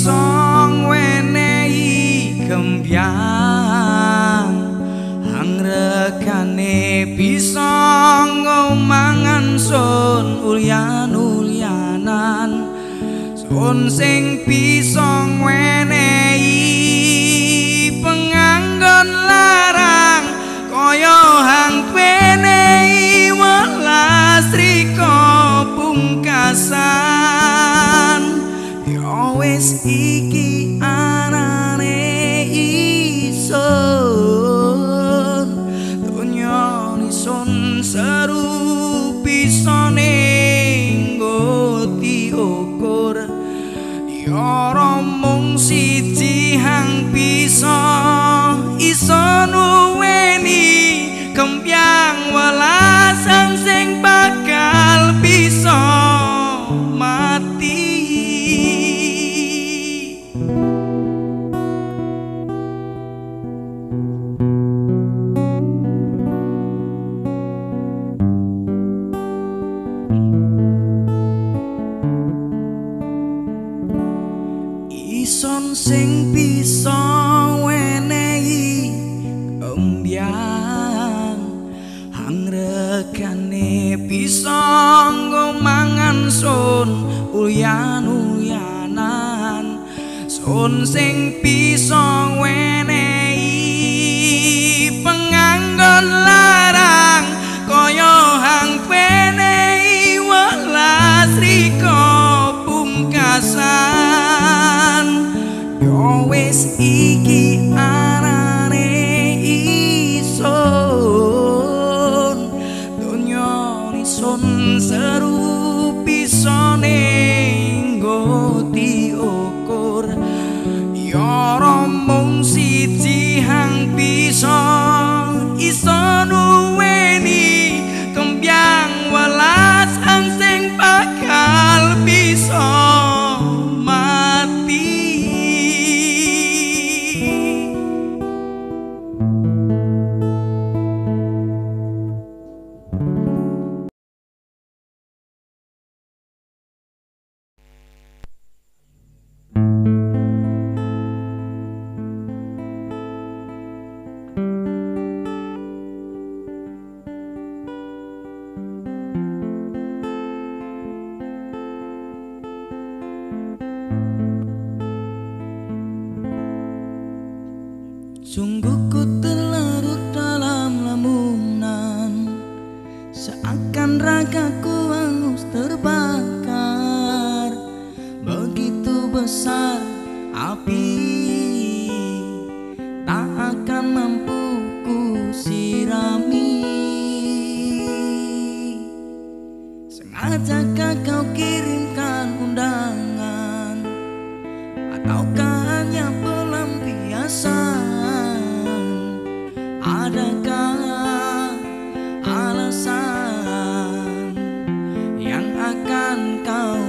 song wenehi kembang hang rekane bisa ngomangan sun ulian ulianan sun sing bisa wenehi song. down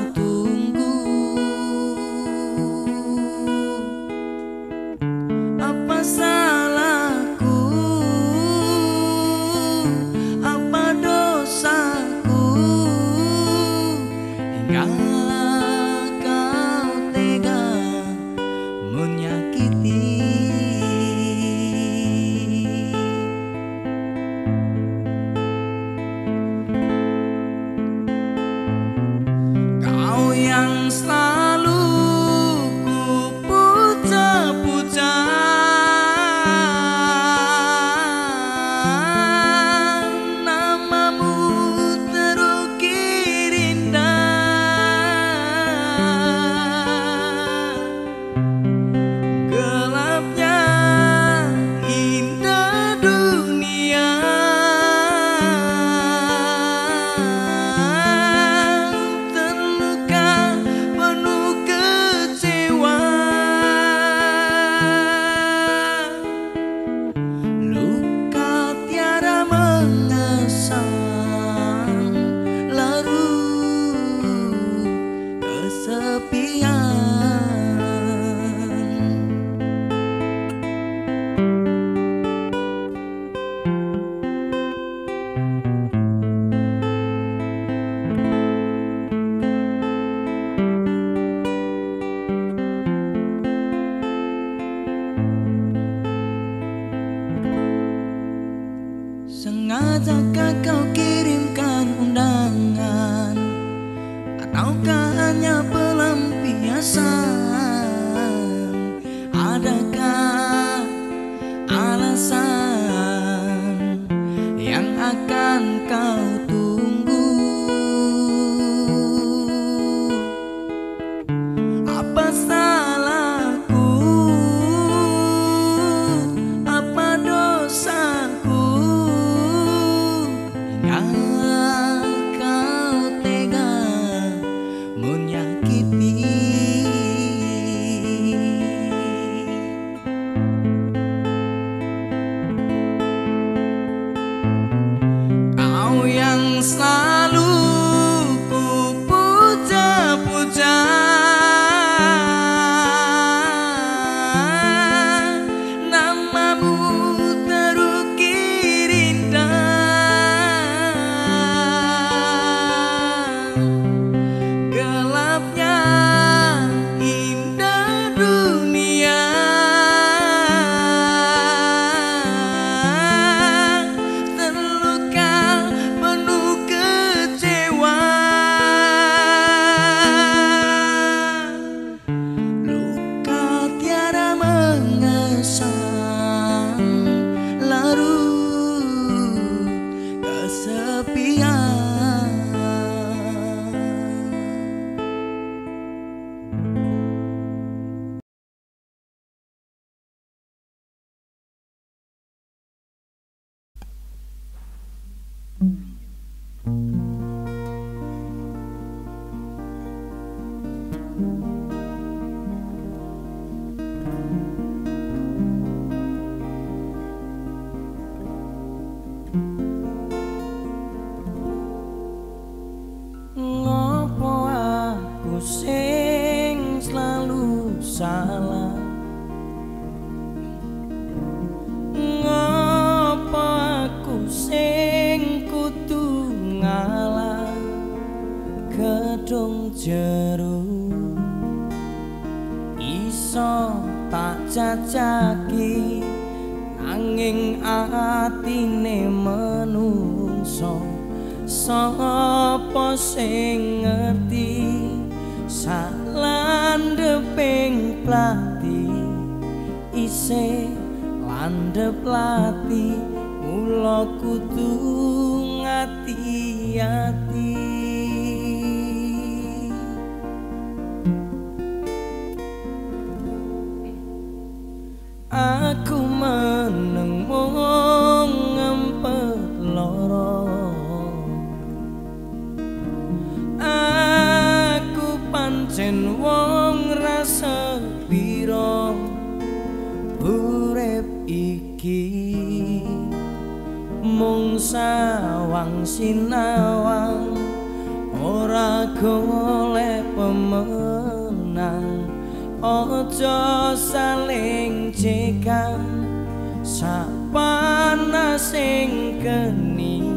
Sapanas sing geni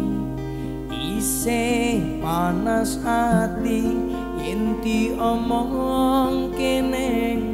Isih panas hati Inti omong kene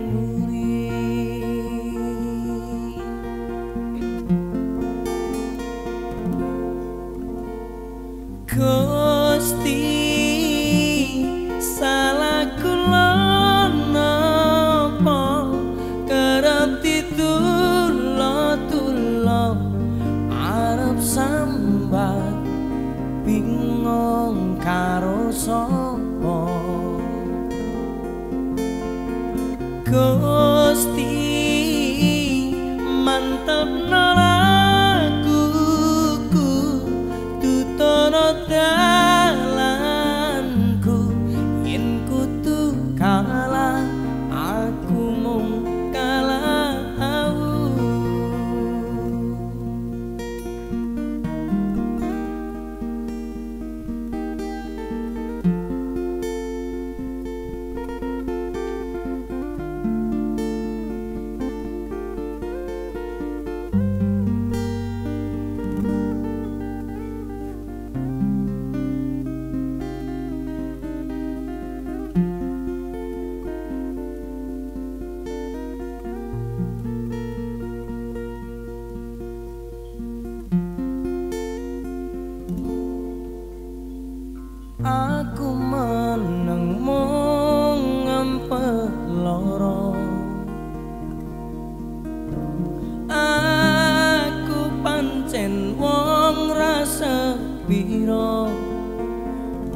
piro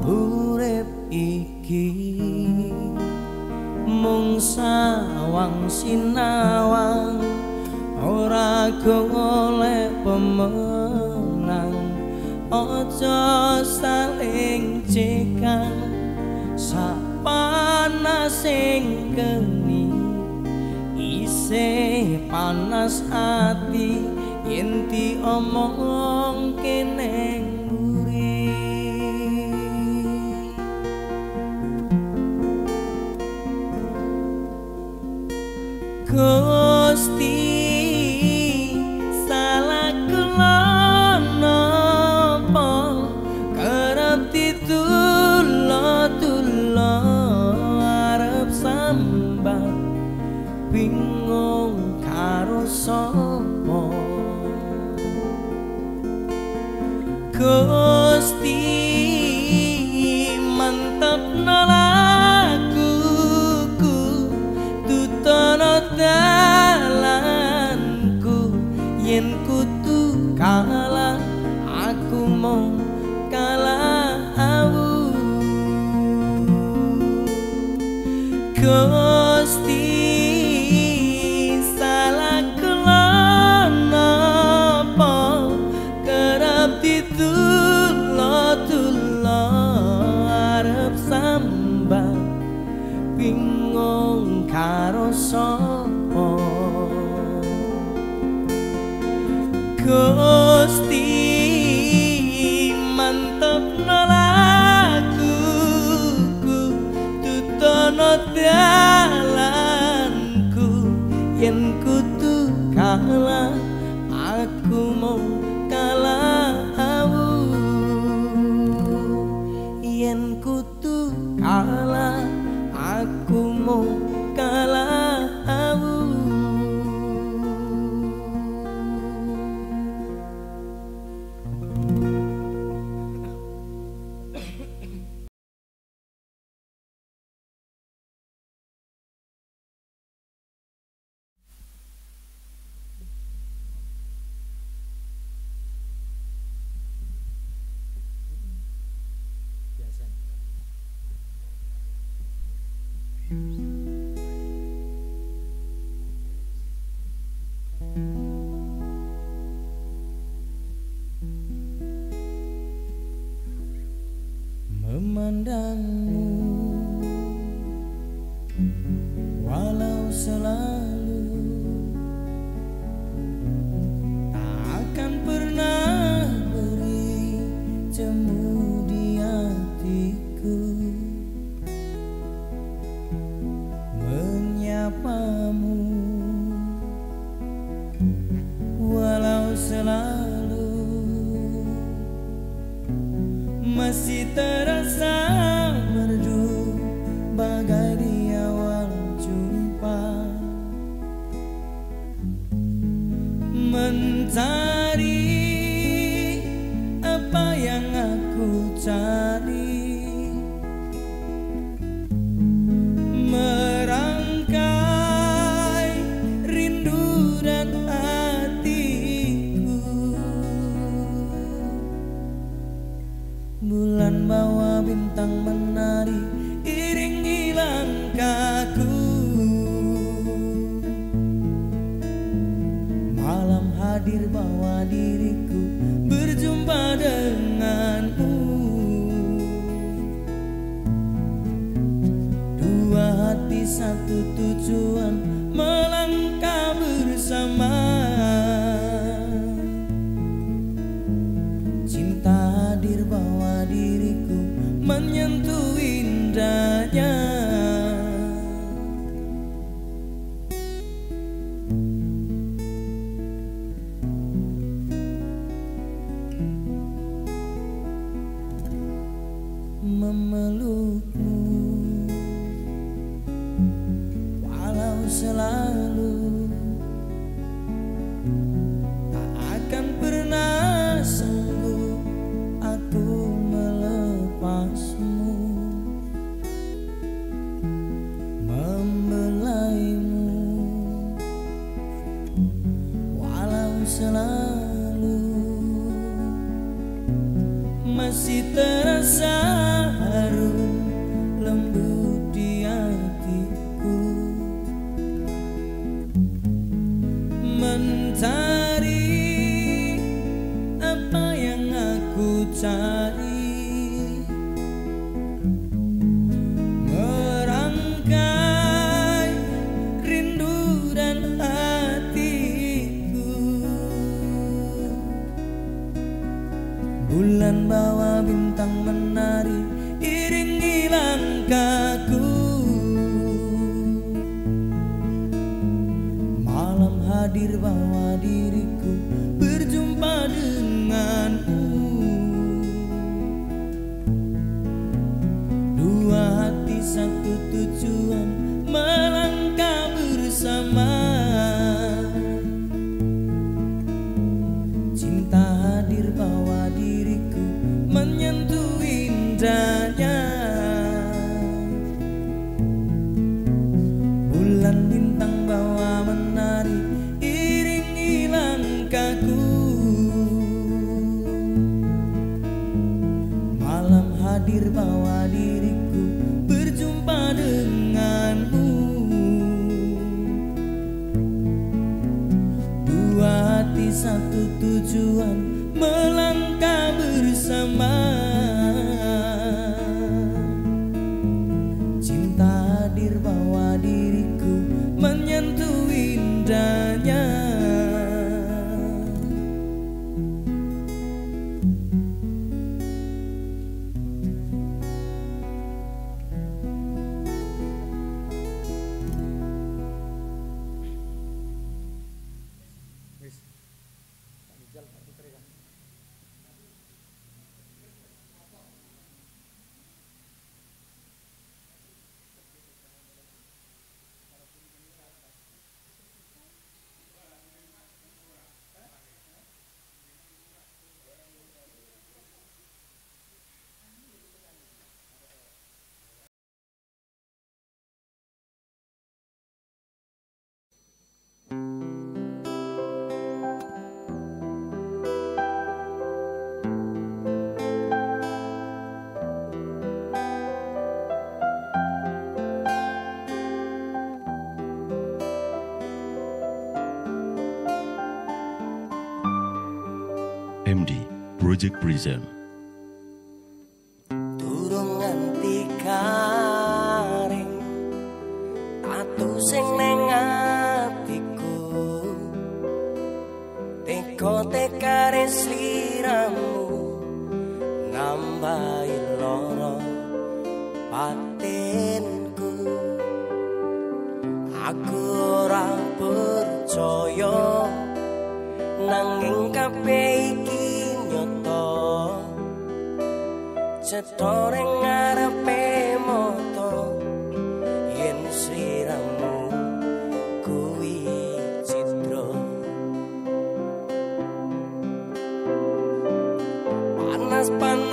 urip iki. Mung sawang sinawang ora golek pemenang. Aja saling cekak sak panas sing geni. Isih panas ati yen diomong kene karo sapa? Gusti Prism panas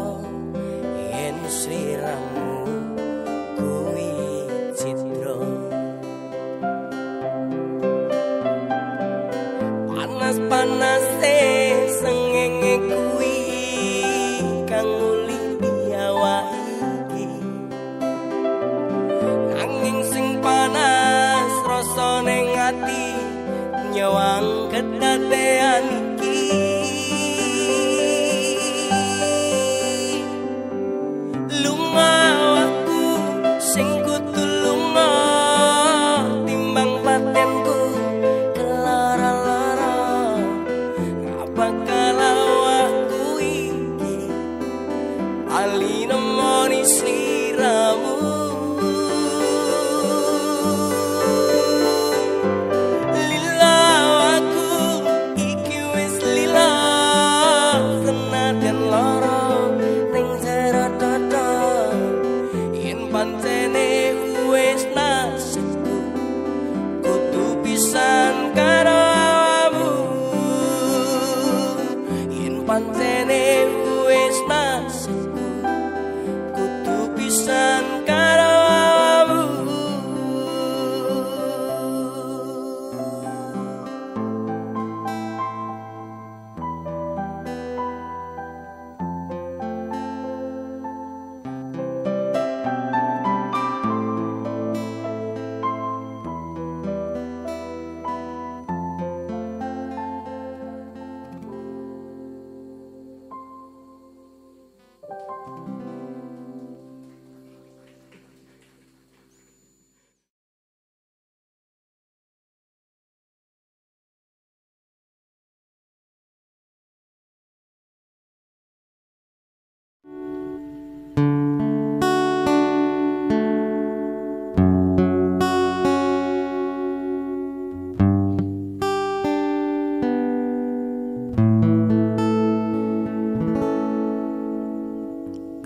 fall.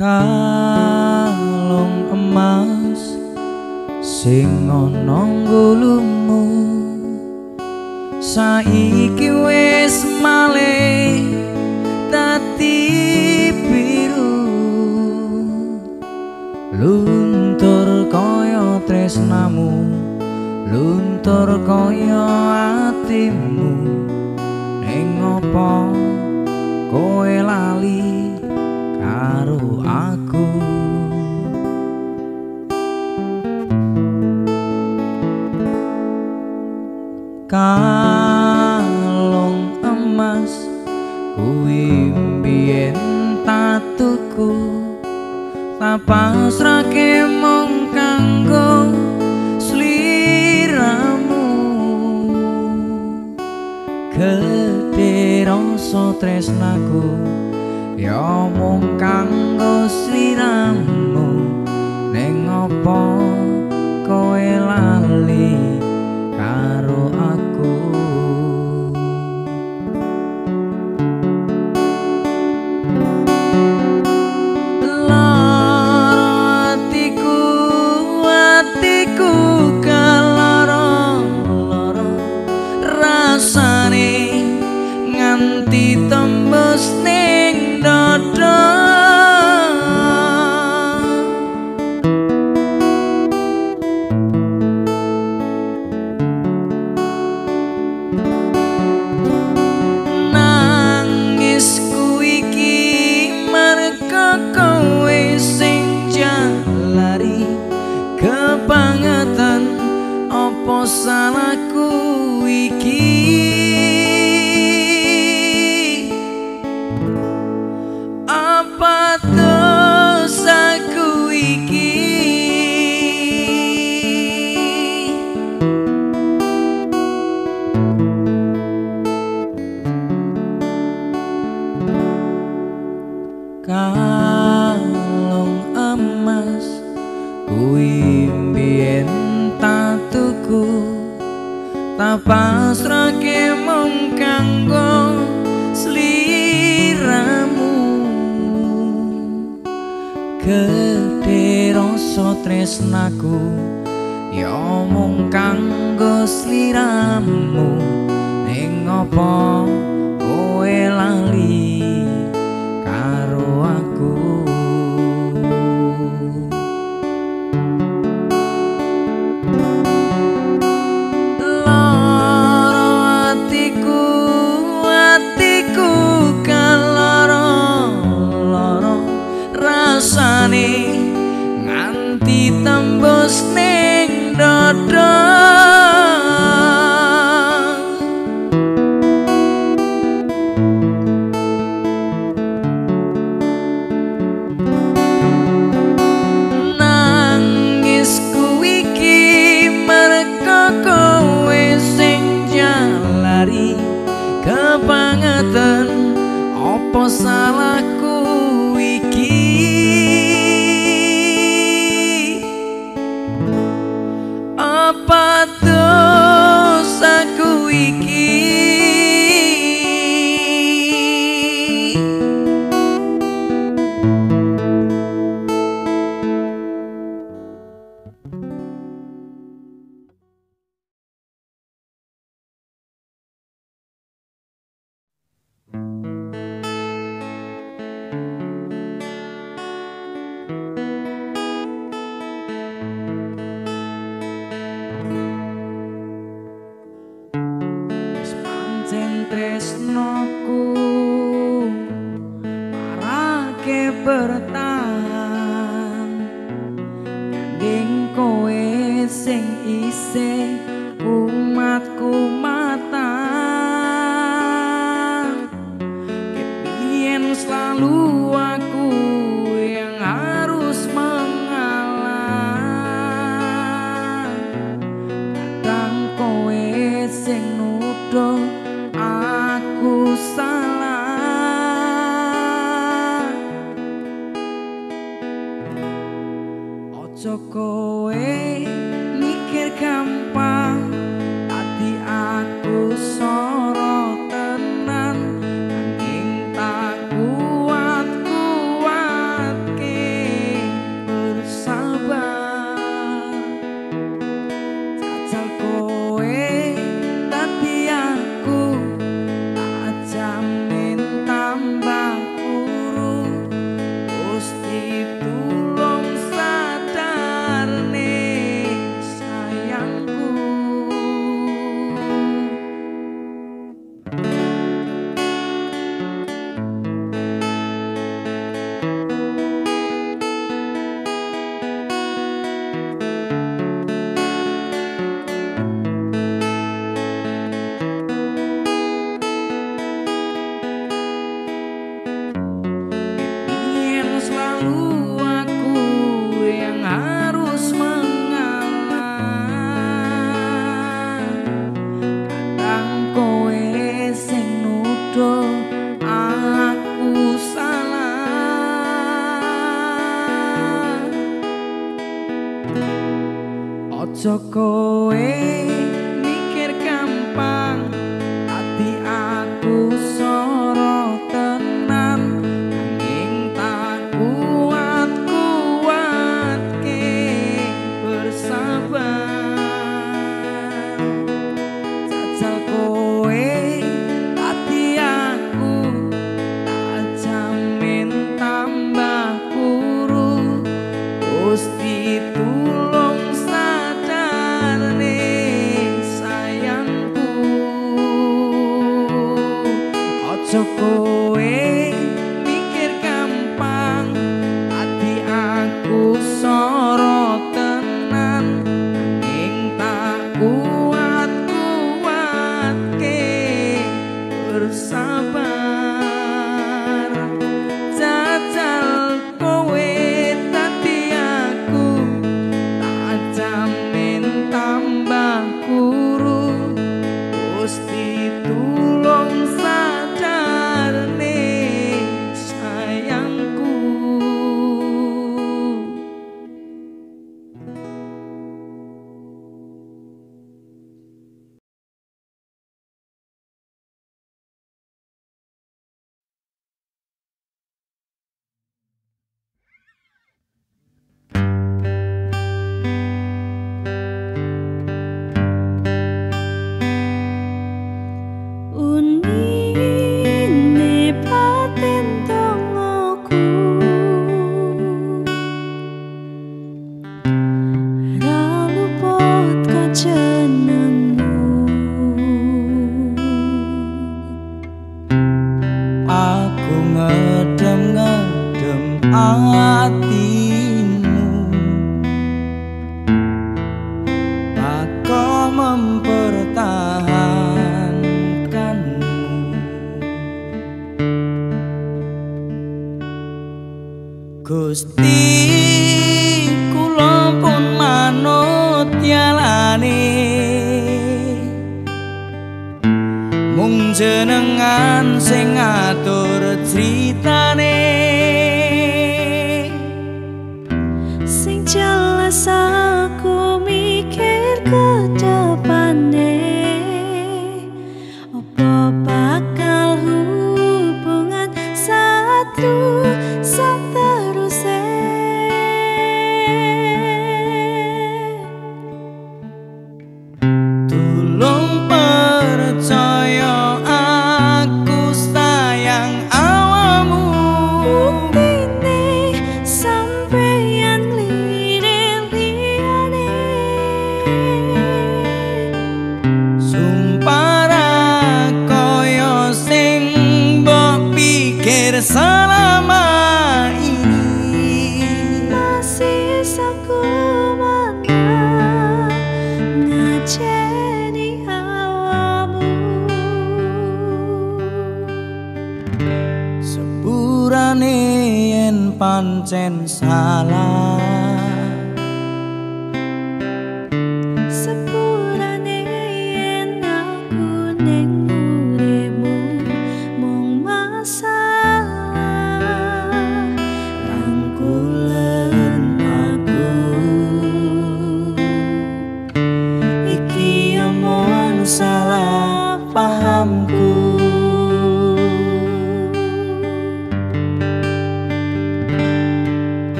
come.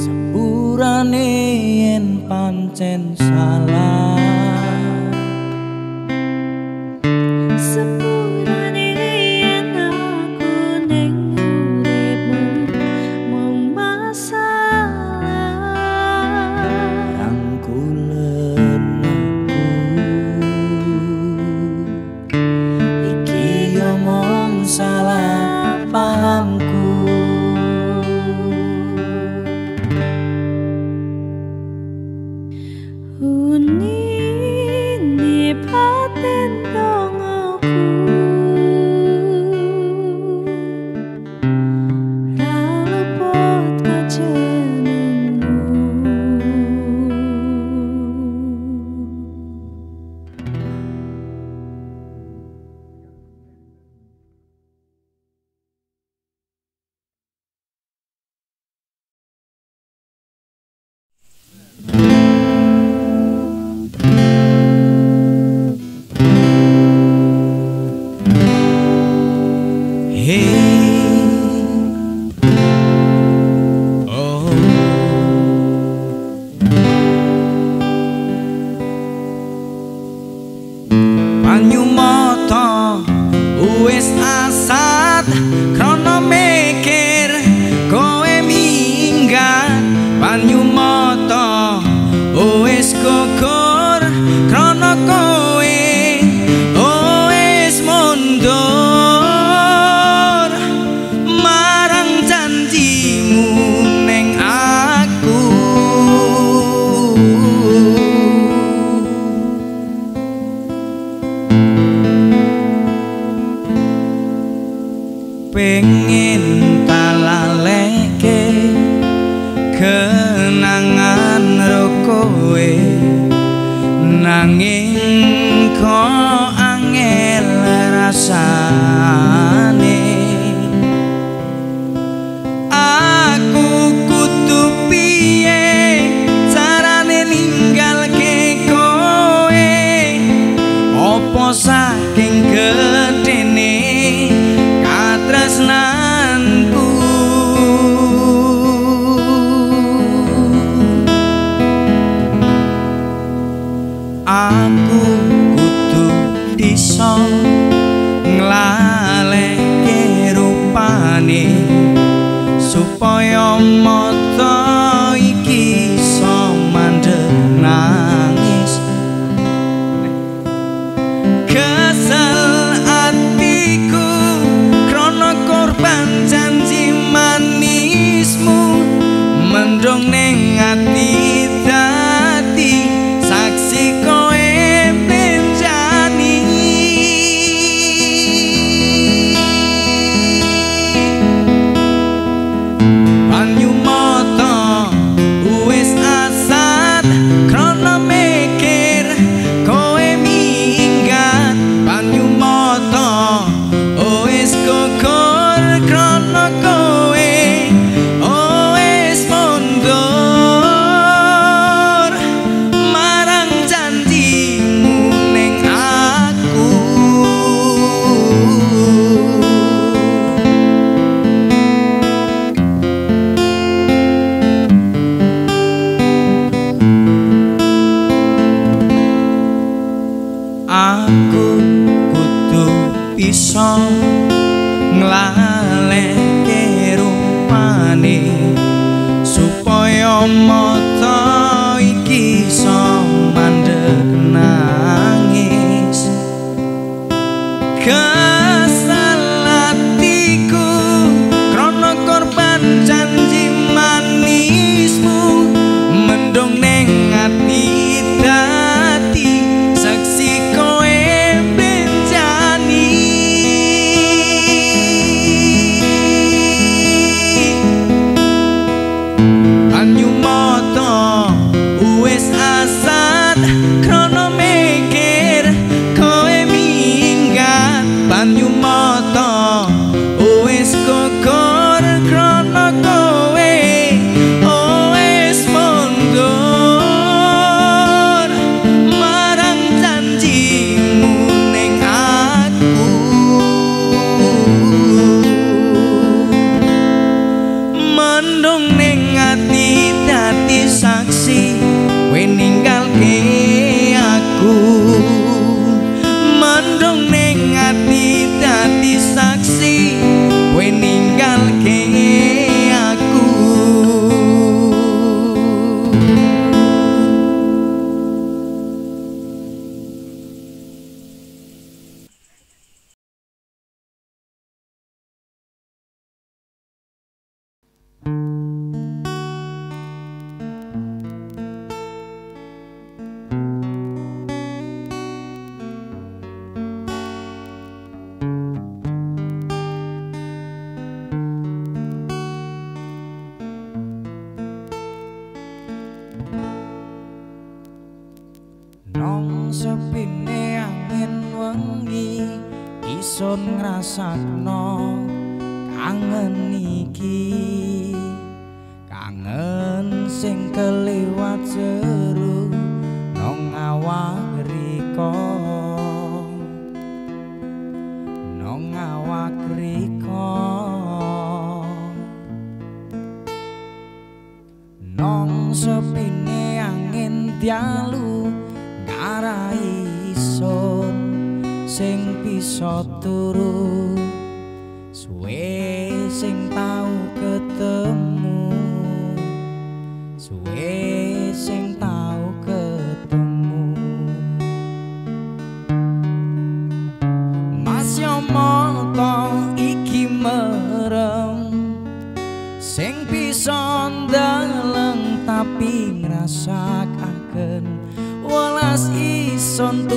Sepurane yen pancen salah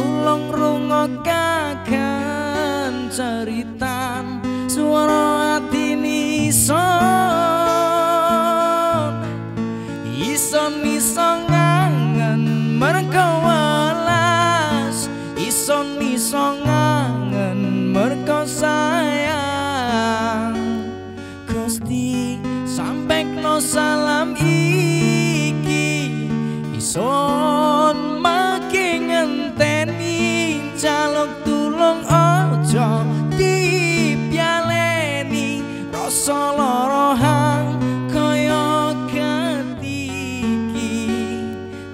ison tulung rungokaken ceritan swara atine ison ison ison ngangen mergo welas ison ison ngangen mergo sayang. Gusti sampekno salam iki. Ison jaluk tulung ojo dipialeni rasa lara hang kaya ketiki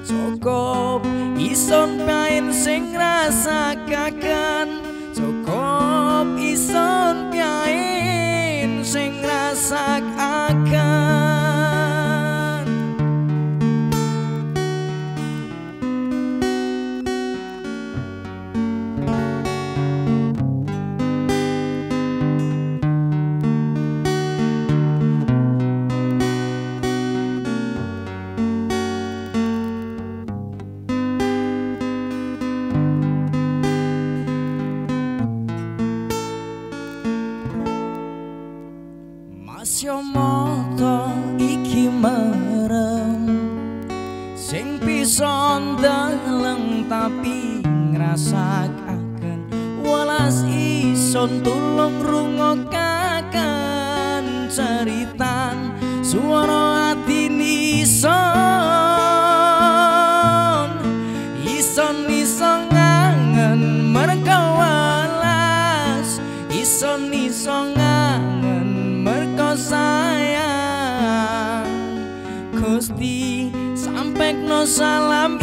cukup ison pain sing rasakaken cukup ison pain sing rasakaken tapi ngrasakaken Welas ison tulung rungokaken Ceritan suara hati nison. Ison ison ngangen merga welas Ison ison ngangen merga sayang. Gusti sampekno salam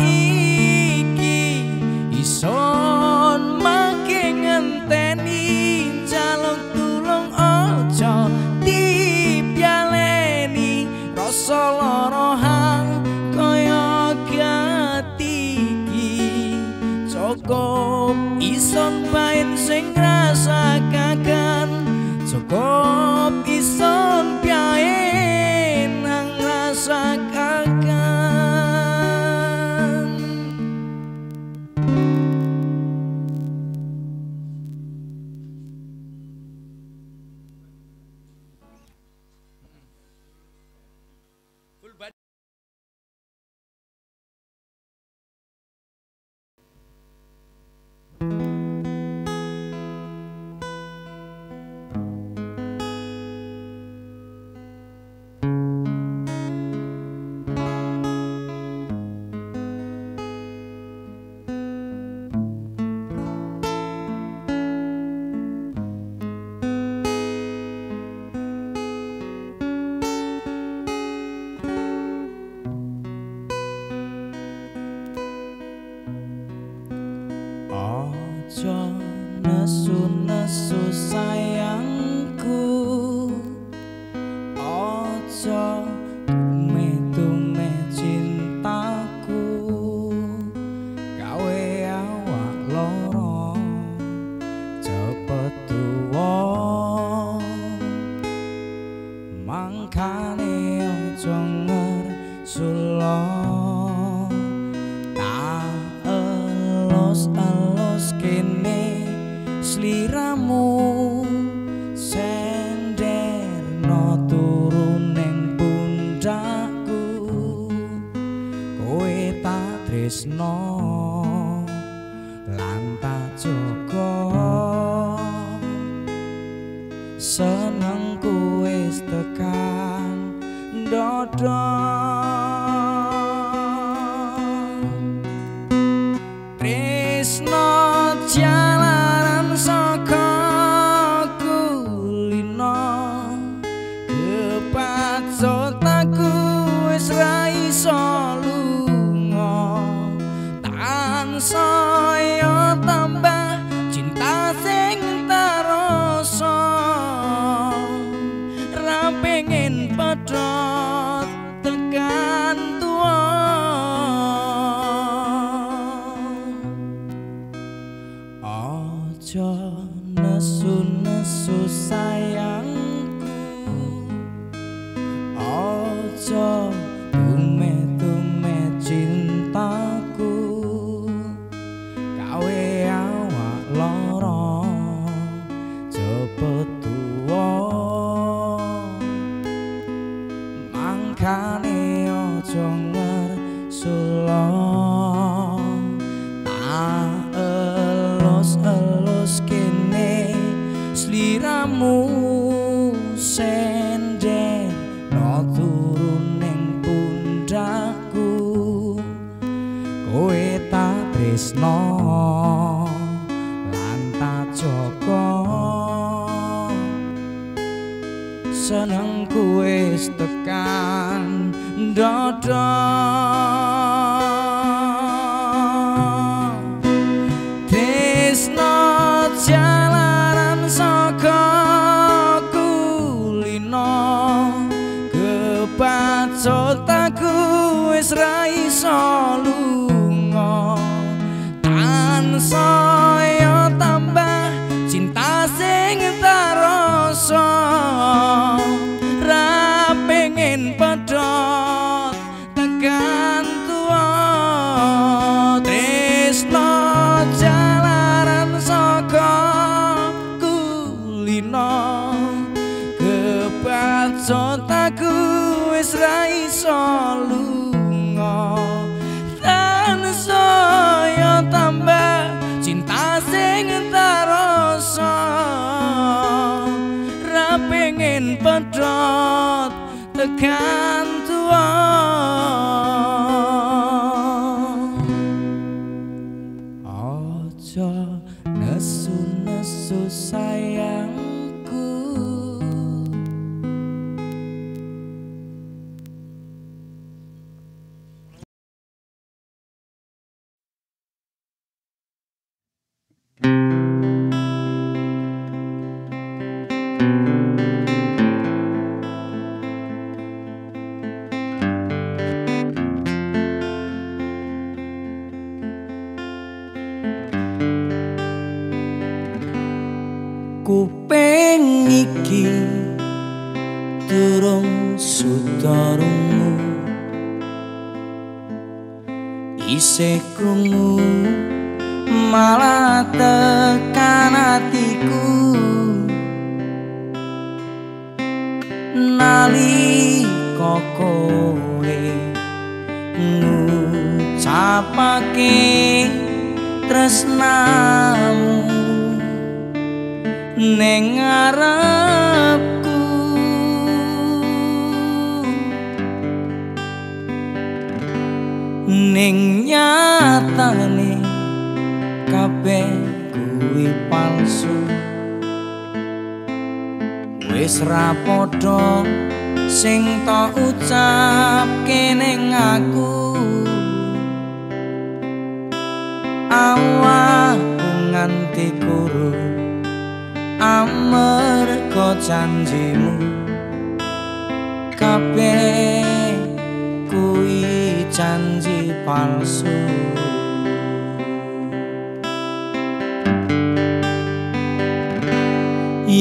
makane ojo nger sulo elus elus kene sliramu senden no turun ning pundakku kowe ta tresno lan ta joko seneng kowe da da. cùng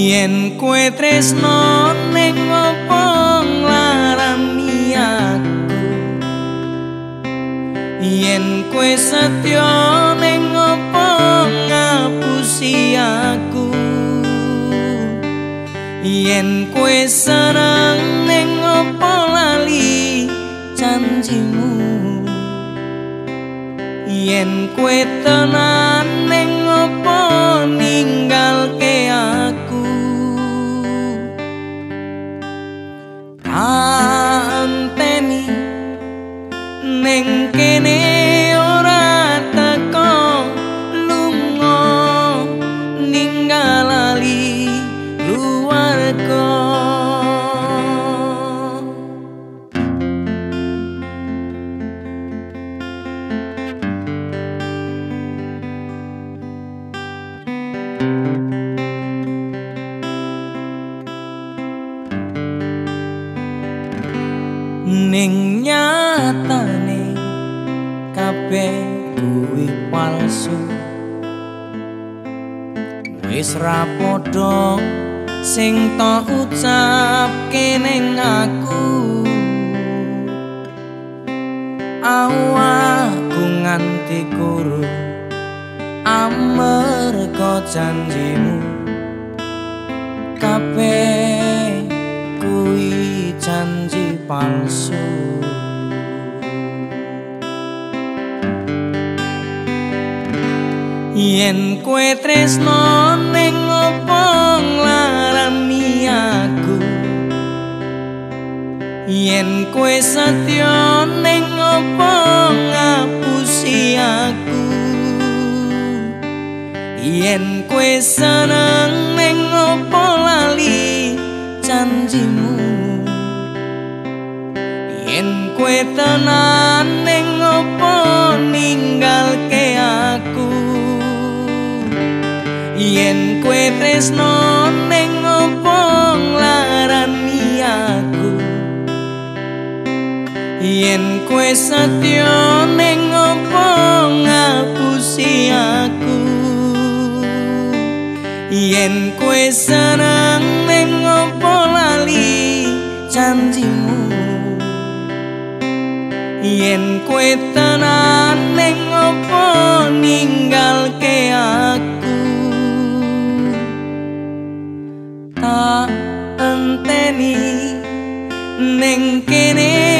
yen kue tresno ning apa nglarani aku? Yen kue setya ning apa ngapusi aku? Yen kue seneng ning apa lali janjimu? Yen kue tenan ning apa ninggalke ning kene wis ra padha sing tak ucapke ning aku. Awakku nganti kuru amarga janjimu. Kabeh kuwi janji palsu yen kue tresno ning opo nglarani aku. Yen kue setya ning opo ngapusi aku. Yen kue seneng ning opo lali janjimu. Yen kue tenan ning opo ninggalke aku yen kue tresno ning opo nglarani aku? Yen kue setya ning opo ngapusi aku? Yen kue seneng ning opo lali janjimu? Yen kue tenan ning opo ninggalke aku enteni ning kene